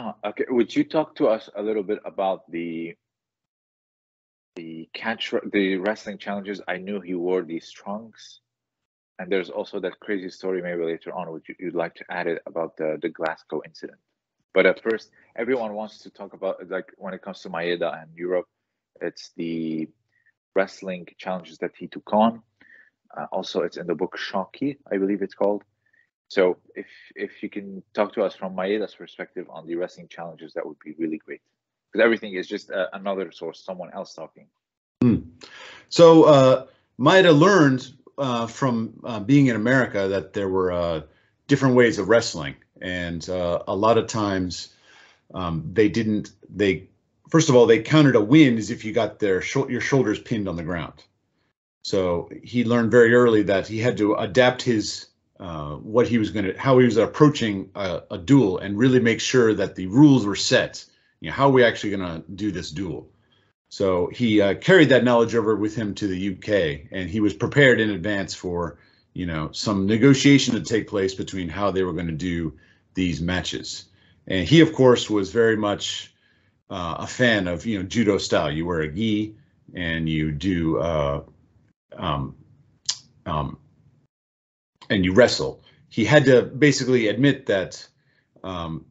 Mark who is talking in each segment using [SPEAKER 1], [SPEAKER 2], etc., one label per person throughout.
[SPEAKER 1] Uh, okay, would you talk to us a little bit about the the catch the wrestling challenges? I knew he wore these trunks, and there's also that crazy story maybe later on. Would you you'd like to add it about the the Glasgow incident? But at first, everyone wants to talk about like when it comes to Maeda and Europe, it's the wrestling challenges that he took on. Uh, also, it's in the book Shocky, I believe it's called. So if if you can talk to us from Maeda's perspective on the wrestling challenges, that would be really great. Because everything is just uh, another source, someone else talking.
[SPEAKER 2] Mm. So uh, Maeda learned uh, from uh, being in America that there were uh, different ways of wrestling, and uh, a lot of times um, they didn't. They first of all they counted a win as if you got their sh- your shoulders pinned on the ground. So he learned very early that he had to adapt his uh, what he was going to, how he was approaching a, a, duel, and really make sure that the rules were set. You know, how are we actually going to do this duel? So he uh, carried that knowledge over with him to the UK, and he was prepared in advance for, you know, some negotiation to take place between how they were going to do these matches. And he, of course, was very much uh, a fan of, you know, judo style. You wear a gi, and you do uh, um, um, and you wrestle. He had to basically admit that um,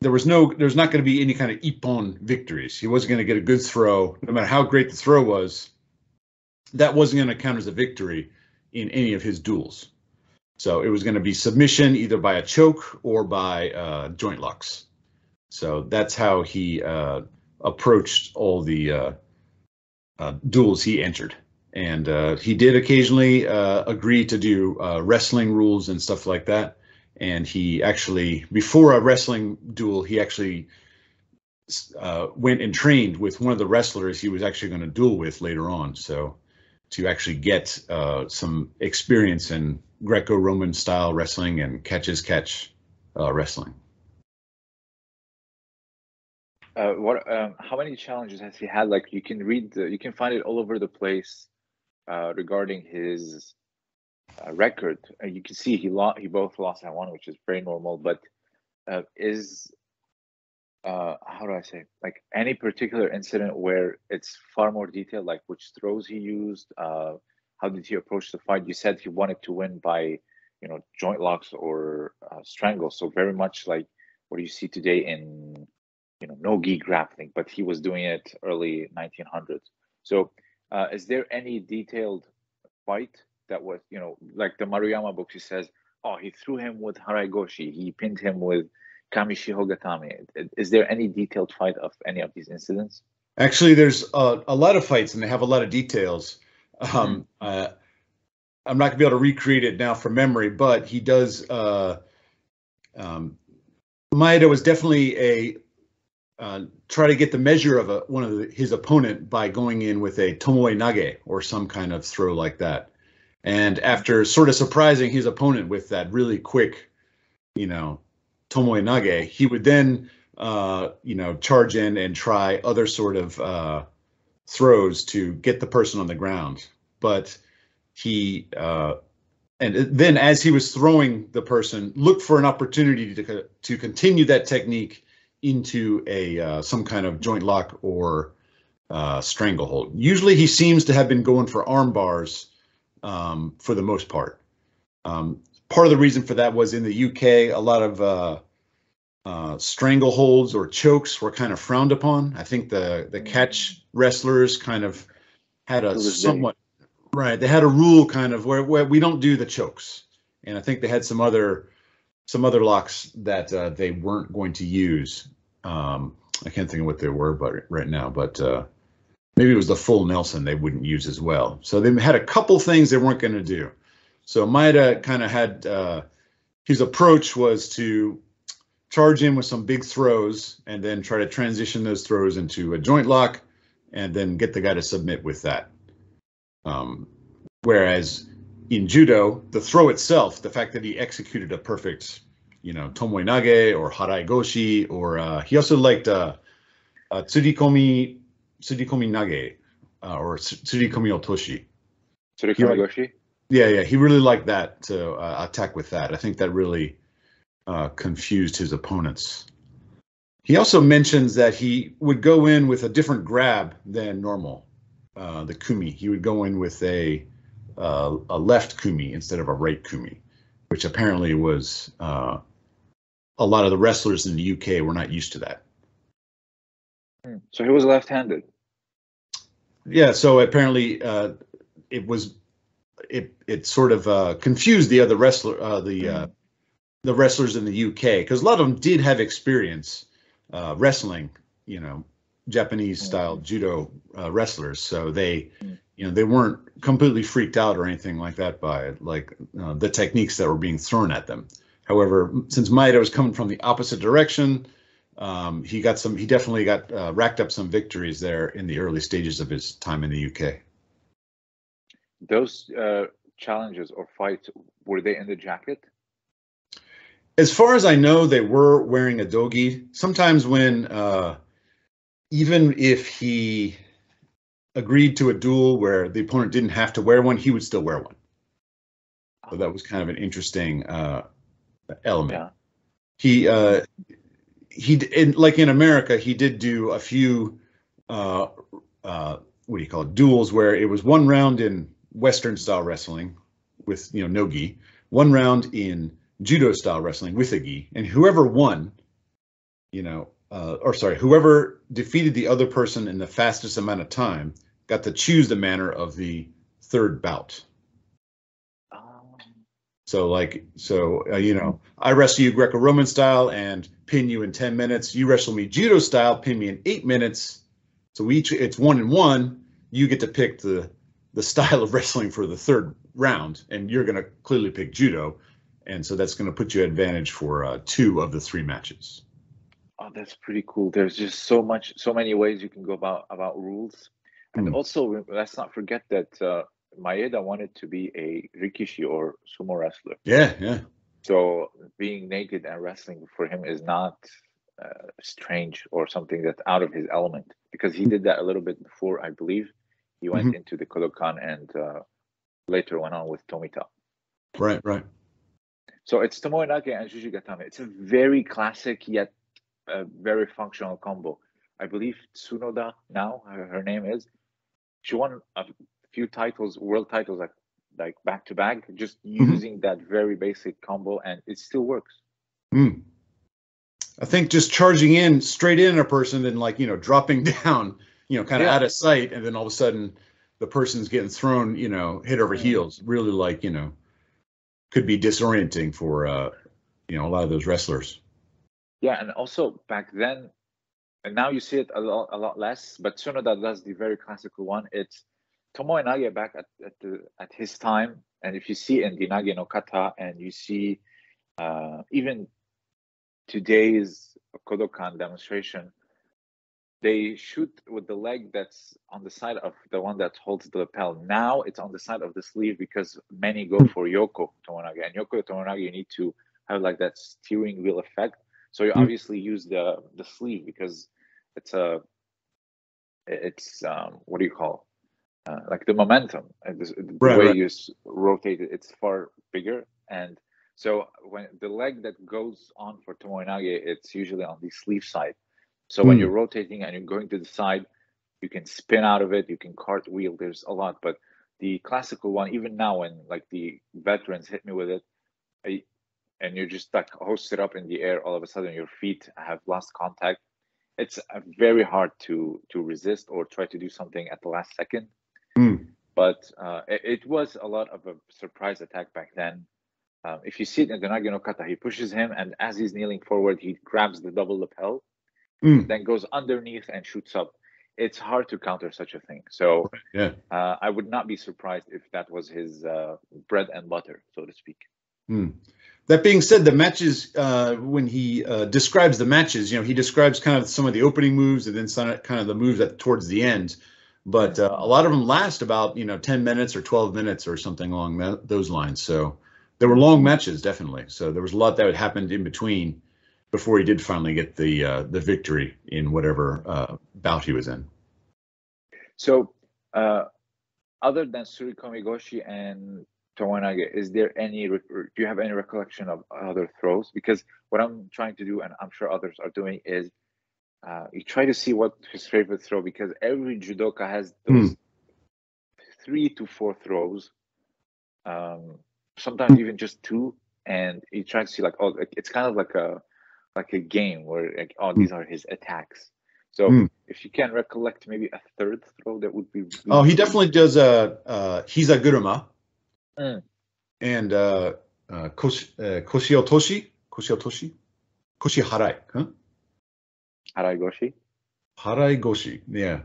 [SPEAKER 2] there was no, there's not going to be any kind of ippon victories. He wasn't going to get a good throw, no matter how great the throw was. That wasn't going to count as a victory in any of his duels. So it was going to be submission either by a choke or by uh, joint locks. So that's how he uh, approached all the uh, uh duels he entered and uh, he did occasionally uh, agree to do uh, wrestling rules and stuff like that. And he actually, before a wrestling duel, he actually uh, went and trained with one of the wrestlers he was actually going to duel with later on. So to actually get uh, some experience in Greco-Roman style wrestling and catch as catch uh, wrestling.
[SPEAKER 1] what? Um, how many challenges has he had? Like you can read, the, you can find it all over the place uh, regarding his uh, record. Uh, you can see he lost. He both lost and won, which is very normal. But uh, is uh, how do I say like any particular incident where it's far more detailed, like which throws he used, uh, how did he approach the fight? You said he wanted to win by you know joint locks or uh, strangle, so very much like what you see today in you know no gi grappling, but he was doing it early 1900s. So uh, is there any detailed fight that was, you know, like the Maruyama book, he says, oh, he threw him with Haraigoshi, he pinned him with Kamishiho Gatame. Is there any detailed fight of any of these incidents?
[SPEAKER 2] Actually, there's a, a lot of fights and they have a lot of details. Um, mm-hmm. uh, I'm not gonna be able to recreate it now from memory, but he does. Uh, um, Maeda was definitely a uh, try to get the measure of a, one of the, his opponent by going in with a tomoe nage or some kind of throw like that. And after sort of surprising his opponent with that really quick, you know, tomoe nage, he would then, uh, you know, charge in and try other sort of uh, throws to get the person on the ground. But he, uh, and then as he was throwing the person, look for an opportunity to to continue that technique into a uh, some kind of joint lock or uh, stranglehold. Usually, he seems to have been going for arm bars um, for the most part. Um, part of the reason for that was in the UK, a lot of uh, uh, strangleholds or chokes were kind of frowned upon. I think the the catch wrestlers kind of had a somewhat right. They had a rule kind of where, where we don't do the chokes, and I think they had some other some other locks that uh, they weren't going to use. Um, I can't think of what they were, but right now, but uh, maybe it was the full Nelson they wouldn't use as well. So they had a couple things they weren't going to do. So Maeda kind of had uh, his approach was to charge in with some big throws and then try to transition those throws into a joint lock and then get the guy to submit with that. Um, whereas in judo, the throw itself, the fact that he executed a perfect, you know, tomoe nage or harai goshi, or uh, he also liked uh, uh, tsurikomi, tsurikomi nage, uh, or tsurikomi otoshi.
[SPEAKER 1] Tsurikomi goshi.
[SPEAKER 2] Yeah, yeah, he really liked that to uh, attack with that. I think that really uh, confused his opponents. He also mentions that he would go in with a different grab than normal. Uh, the kumi, he would go in with a uh, a left kumi instead of a right kumi, which apparently was uh, a lot of the wrestlers in the UK were not used to that.
[SPEAKER 1] Hmm. So he was left-handed.
[SPEAKER 2] Yeah, so apparently uh, it was it it sort of uh, confused the other wrestler uh, the uh,
[SPEAKER 1] Mm.
[SPEAKER 2] the wrestlers in the UK because a lot of them did have experience uh, wrestling, you know, Japanese style judo uh, wrestlers, so they
[SPEAKER 1] Mm.
[SPEAKER 2] You know they weren't completely freaked out or anything like that by like uh, the techniques that were being thrown at them. However, since Maeda was coming from the opposite direction, um, he got some. He definitely got uh, racked up some victories there in the early stages of his time in the UK.
[SPEAKER 1] Those uh, challenges or fights were they in the jacket?
[SPEAKER 2] As far as I know, they were wearing a dogi. Sometimes when, uh, even if he agreed to a duel where the opponent didn't have to wear one, he would still wear one. So that was kind of an interesting uh, element.
[SPEAKER 1] Yeah.
[SPEAKER 2] He uh, he in, like in America, he did do a few uh, uh, what do you call it duels where it was one round in Western style wrestling with you know no gi, one round in judo style wrestling with a gi, and whoever won, you know, uh, or sorry, whoever defeated the other person in the fastest amount of time got to choose the manner of the third bout. So like, so uh, you know, I wrestle you Greco-Roman style and pin you in ten minutes. You wrestle me judo style, pin me in eight minutes. So we each it's one and one. You get to pick the the style of wrestling for the third round, and you're gonna clearly pick judo, and so that's gonna put you at advantage for uh, two of the three matches.
[SPEAKER 1] Oh, that's pretty cool. There's just so much, so many ways you can go about about rules, and
[SPEAKER 2] Mm.
[SPEAKER 1] also let's not forget that uh, Maeda wanted to be a rikishi or sumo wrestler.
[SPEAKER 2] Yeah, yeah,
[SPEAKER 1] So being naked and wrestling for him is not uh, strange or something that's out of his element because he did that a little bit before, I believe. He went into the Kodokan and uh, later went on with Tomita.
[SPEAKER 2] right, right.
[SPEAKER 1] So it's Tomoe Nage and Gatame. It's a very classic yet uh, very functional combo. I believe Tsunoda now her, her name is. She won a few titles, world titles, like like back to back, just
[SPEAKER 2] Mhm.
[SPEAKER 1] using that very basic combo, and it still works.
[SPEAKER 2] Mm. I think just charging in straight in a person and like you know dropping down, you know, kind of
[SPEAKER 1] Yeah.
[SPEAKER 2] out of sight, and then all of a sudden the person's getting thrown, you know, head over
[SPEAKER 1] Yeah.
[SPEAKER 2] heels. Really like you know, could be disorienting for uh, you know a lot of those wrestlers.
[SPEAKER 1] Yeah, and also back then, and now you see it a lot, a lot less. But Tsunoda does the very classical one. It's Tomoe Nage back at, at the at his time, and if you see in the Nage no Kata, and you see uh, even today's Kodokan demonstration, they shoot with the leg that's on the side of the one that holds the lapel. Now it's on the side of the sleeve because many go for Yoko Tomoenage, and Yoko Tomoenage you need to have like that steering wheel effect. So you
[SPEAKER 2] Mm.
[SPEAKER 1] obviously use the the sleeve because it's a it's um what do you call uh, like the momentum this- the
[SPEAKER 2] Right,
[SPEAKER 1] way
[SPEAKER 2] right.
[SPEAKER 1] you rotate it it's far bigger and so when the leg that goes on for Tomoenage it's usually on the sleeve side so when
[SPEAKER 2] Mm.
[SPEAKER 1] you're rotating and you're going to the side you can spin out of it you can cartwheel there's a lot but the classical one even now when like the veterans hit me with it I, and you're just like hosted up in the air all of a sudden your feet have lost contact it's uh, very hard to to resist or try to do something at the last second
[SPEAKER 2] Mm.
[SPEAKER 1] but uh, it, it was a lot of a surprise attack back then um, if you see it in the Nage no kata he pushes him and as he's kneeling forward he grabs the double lapel
[SPEAKER 2] Mm.
[SPEAKER 1] then goes underneath and shoots up it's hard to counter such a thing so
[SPEAKER 2] Yeah.
[SPEAKER 1] uh, i would not be surprised if that was his uh, bread and butter so to speak
[SPEAKER 2] Mm. That being said, the matches uh, when he uh, describes the matches, you know, he describes kind of some of the opening moves and then some kind of the moves at towards the end. But uh, a lot of them last about you know ten minutes or twelve minutes or something along that, those lines. So there were long matches, definitely. So there was a lot that happened in between before he did finally get the uh, the victory in whatever uh, bout he was in.
[SPEAKER 1] So, uh, other than Tsurikomi Goshi and Tomoenage, is there any, do you have any recollection of other throws? Because what I'm trying to do, and I'm sure others are doing, is uh, you try to see what his favorite throw because every judoka has those three to four throws, um, sometimes even just two, and you try to see like oh, it's kind of like a like a game where like oh these are his attacks. So
[SPEAKER 2] Hmm.
[SPEAKER 1] if you can recollect maybe a third throw, that would be. really
[SPEAKER 2] Oh, he definitely does a uh, Hiza guruma
[SPEAKER 1] Mm.
[SPEAKER 2] and uh, uh, koshi, uh, koshi otoshi, koshi otoshi, koshi harai, huh?
[SPEAKER 1] Haraigoshi.
[SPEAKER 2] Harai goshi, yeah.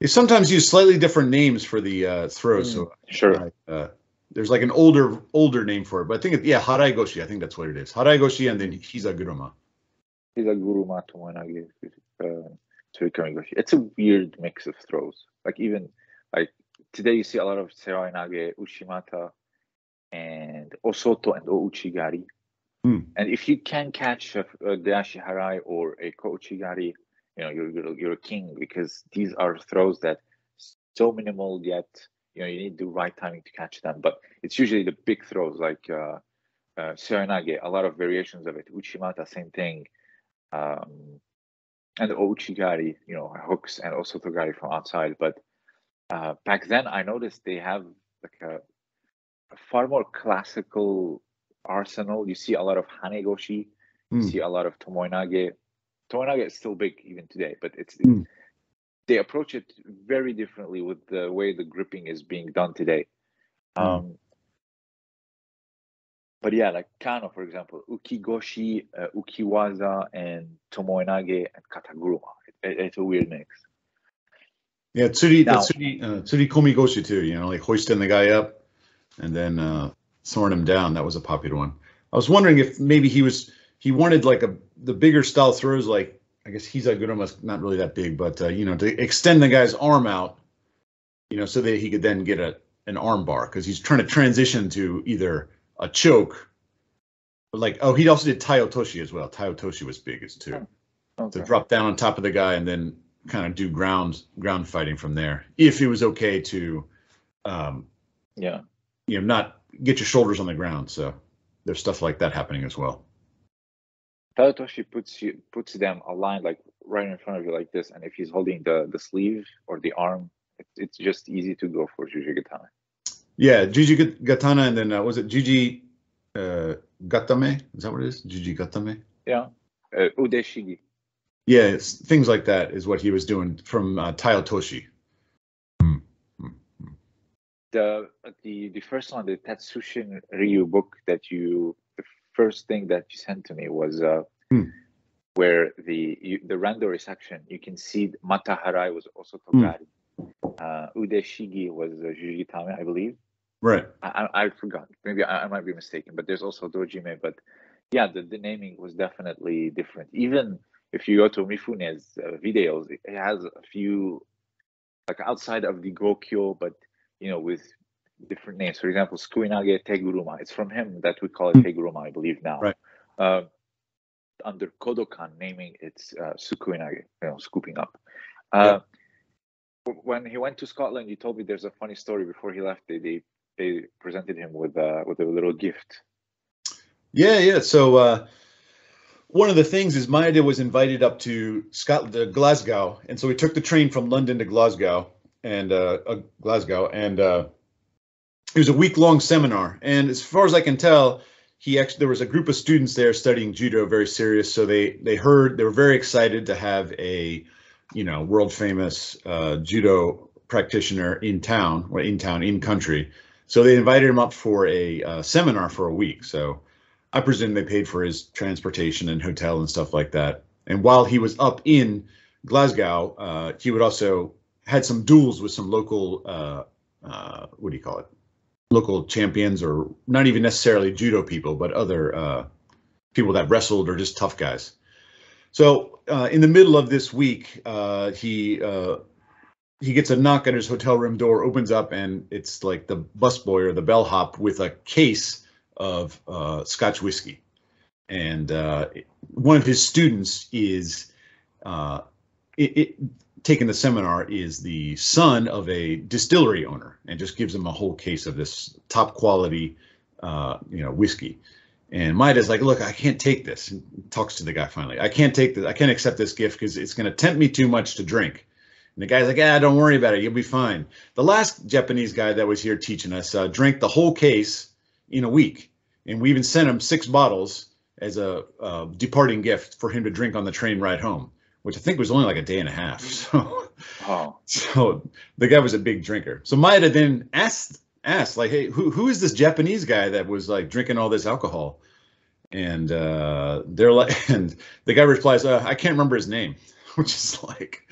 [SPEAKER 2] They sometimes use slightly different names for the uh, throws.
[SPEAKER 1] Mm,
[SPEAKER 2] So
[SPEAKER 1] Sure.
[SPEAKER 2] uh, there's like an older older name for it, but I think it, yeah, harai goshi. I think that's what it is. Harai goshi, and then Hiza guruma.
[SPEAKER 1] He's a guru matomanagi. Uh, Tsurikomigoshi. It's a weird mix of throws. Like even like today you see a lot of Seoinage, Uchimata, and Osoto and Ouchigari.
[SPEAKER 2] Hmm.
[SPEAKER 1] And if you can catch a, a Deashi Harai or a Kouchigari, you know, you're, you're you're a king because these are throws that so minimal yet you know you need the right timing to catch them. But it's usually the big throws like uh, uh, Seoinage, a lot of variations of it. Uchimata, same thing. Um, and Ouchigari, you know, hooks and also Togari from outside. But uh, back then, I noticed they have like a, a far more classical arsenal. You see a lot of Hanegoshi, you
[SPEAKER 2] Hmm.
[SPEAKER 1] see a lot of Tomoenage. Tomoenage is still big even today, but it's
[SPEAKER 2] Hmm.
[SPEAKER 1] they approach it very differently with the way the gripping is being done today.
[SPEAKER 2] Hmm.
[SPEAKER 1] Um, but yeah, like Kano, for example, Ukigoshi, uh, Ukiwaza, and Tomoenage and Kataguruma. It, it's a weird mix.
[SPEAKER 2] Yeah, tsuri,
[SPEAKER 1] Now-
[SPEAKER 2] tsuri, uh, tsuri komi goshi too. You know, like hoisting the guy up and then uh, throwing him down. That was a popular one. I was wondering if maybe he was he wanted like a the bigger style throws. Like I guess Hiza Guruma's not really that big, but uh, you know, to extend the guy's arm out, you know, so that he could then get a an arm bar because he's trying to transition to either a choke. But like, oh, he also did Taiotoshi as well. Taiotoshi was big as too
[SPEAKER 1] Okay.
[SPEAKER 2] to drop down on top of the guy and then kind of do ground ground fighting from there. If it was okay to, um,
[SPEAKER 1] Yeah.
[SPEAKER 2] you know, not get your shoulders on the ground. So there's stuff like that happening as well.
[SPEAKER 1] Taiotoshi puts you puts them aligned like right in front of you like this, and if he's holding the the sleeve or the arm, it, it's just easy to go for Jujigatame.
[SPEAKER 2] Yeah, Juji Gat- Gatana and then uh, was it Juji uh, Gatame? Is that what it is? Juji Gatame?
[SPEAKER 1] Yeah. Uh, Udeshigi.
[SPEAKER 2] Yeah, it's, things like that is what he was doing from uh, Taiotoshi.
[SPEAKER 1] The the the first one, the Tatsushin Ryu book that you the first thing that you sent to me was uh
[SPEAKER 2] Hmm.
[SPEAKER 1] where the you, the randori section you can see Mata Harai was also Togari. Uh, Udeshigi was uh, Jujitame, I believe.
[SPEAKER 2] Right.
[SPEAKER 1] I, I, I forgot. Maybe I, I might be mistaken, but there's also Dojime. But yeah, the, the naming was definitely different. Even if you go to Mifune's uh, videos, it has a few, like outside of the Gokyo, but you know, with different names. For example, Sukuinage Teguruma. It's from him that we call it
[SPEAKER 2] Hmm.
[SPEAKER 1] Teguruma, I believe now.
[SPEAKER 2] Right.
[SPEAKER 1] Uh, under Kodokan naming, it's uh, Sukuinage, you know, scooping up. Uh, w- When he went to Scotland, he told me there's a funny story. Before he left, they they, they presented him with uh, with a little gift.
[SPEAKER 2] Yeah, yeah. So uh, one of the things is Maeda was invited up to Scotland, Glasgow, and so we took the train from London to Glasgow, and uh, uh, Glasgow, and uh, it was a week long seminar. And as far as I can tell, he actually there was a group of students there studying judo, very serious. So they they heard they were very excited to have a you know world famous uh, judo practitioner in town, or in town, in country. So they invited him up for a uh, seminar for a week. So I presume they paid for his transportation and hotel and stuff like that. And while he was up in Glasgow, uh, he would also had some duels with some local, uh, uh, what do you call it? Local champions, or not even necessarily judo people, but other uh, people that wrestled or just tough guys. So uh, in the middle of this week, uh, he he gets a knock at his hotel room door, opens up, and it's like the busboy or the bellhop with a case of uh, Scotch whiskey, and uh, one of his students is uh, it, it, taking the seminar is the son of a distillery owner, and just gives him a whole case of this top quality, uh, you know, whiskey. And Maeda's like, look, I can't take this. And talks to the guy finally. I can't take this. I can't accept this gift because it's going to tempt me too much to drink. And the guy's like, ah, don't worry about it. You'll be fine. The last Japanese guy that was here teaching us uh, drank the whole case in a week. And we even sent him six bottles as a uh, departing gift for him to drink on the train ride home, which I think was only like a day and a half. So,
[SPEAKER 1] Oh,
[SPEAKER 2] so the guy was a big drinker. So Maeda then asked asked like, hey, who who is this Japanese guy that was like drinking all this alcohol? And uh, they're like, and the guy replies, uh, I can't remember his name, which is like,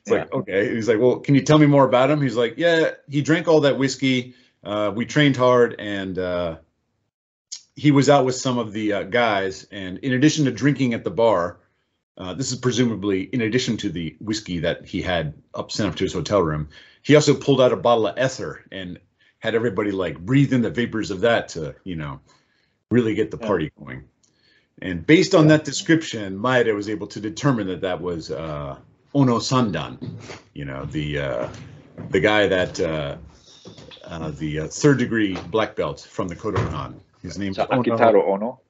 [SPEAKER 2] it's like okay. He's like, well, can you tell me more about him? He's like, yeah, he drank all that whiskey. Uh, we trained hard, and uh, he was out with some of the uh, guys. And in addition to drinking at the bar, uh, this is presumably in addition to the whiskey that he had up sent up to his hotel room. He also pulled out a bottle of ether and had everybody like breathe in the vapors of that to, you know, really get the
[SPEAKER 1] Yeah.
[SPEAKER 2] party going. And based on that description, Maeda was able to determine that that was uh, Ono Sandan, you know, the uh, the guy that uh, uh, the uh, third degree black belt from the Kodokan. His name's
[SPEAKER 1] so
[SPEAKER 2] Ono.
[SPEAKER 1] Akitaro Ono.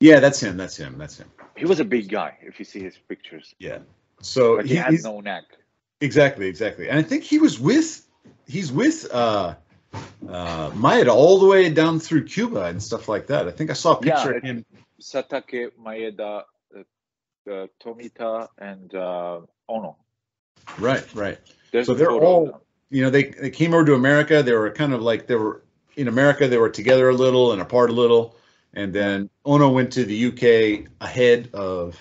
[SPEAKER 2] Yeah, that's him. That's him. That's him.
[SPEAKER 1] He was a big guy. If you see his pictures,
[SPEAKER 2] Yeah. So
[SPEAKER 1] like he
[SPEAKER 2] he-
[SPEAKER 1] had no neck.
[SPEAKER 2] Exactly, exactly. And I think he was with he's with uh uh Maeda all the way down through Cuba and stuff like that. I think I saw a
[SPEAKER 1] Yeah,
[SPEAKER 2] picture of
[SPEAKER 1] it-
[SPEAKER 2] him.
[SPEAKER 1] Satake, Maeda, uh, uh, Tomita, and uh, Ono.
[SPEAKER 2] Right, right.
[SPEAKER 1] There's
[SPEAKER 2] So they're all-. You know, they they came over to America. They were kind of like they were in America, they were together a little and apart a little. And then Ono went to the UK ahead of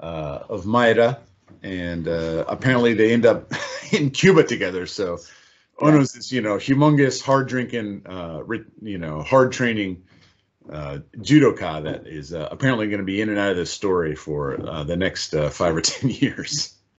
[SPEAKER 2] uh of Maeda. And uh apparently they end up in Cuba together. So Ono's this, you know, humongous, hard drinking, uh, you know, hard training uh, judoka that is uh, apparently going to be in and out of this story for uh, the next uh, five or ten years.